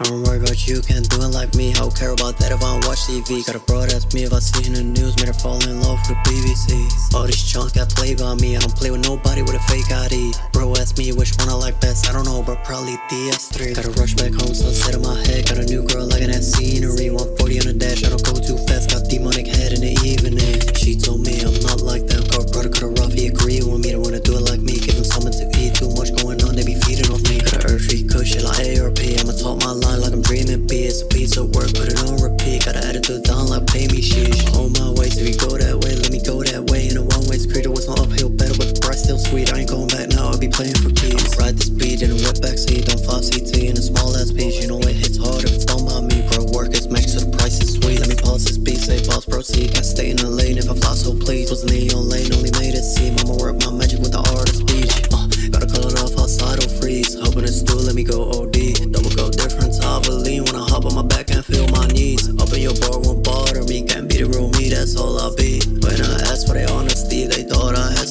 I don't worry about you, can't do it like me. I don't care about that if I don't watch TV. Got a broad ask me if I see in the news, made her fall in love with the BBC. All these chunks got played by me. I don't play with nobody with a fake ID. Bro asked me which one I like best. I don't know, but probably DS3. Gotta rush back home, sunset in my head. Got a new girl liking that scenery. 140 on piece of work, put it on repeat. Got an attitude down like pay me sheesh. On my way, so we go that way, let me go that way. In a one way street, it was an uphill battle, but the price still sweet. I ain't going back now, I'll be playing for keys. Ride the speed in a wet backseat, on 5 CT in a small ass piece. You know it hits hard if it's done by me, bro. Work is matched so the price is sweet. Let me pause this beat, say pause, proceed. Can't stay in the lane if I fly so please. Was neon lane, only made it seem. I'ma work my magic with the art of speech. Uh, gotta call it off outside or freeze. Hoping it's through, let me go OD. All I be. When I asked for their honesty, they thought I had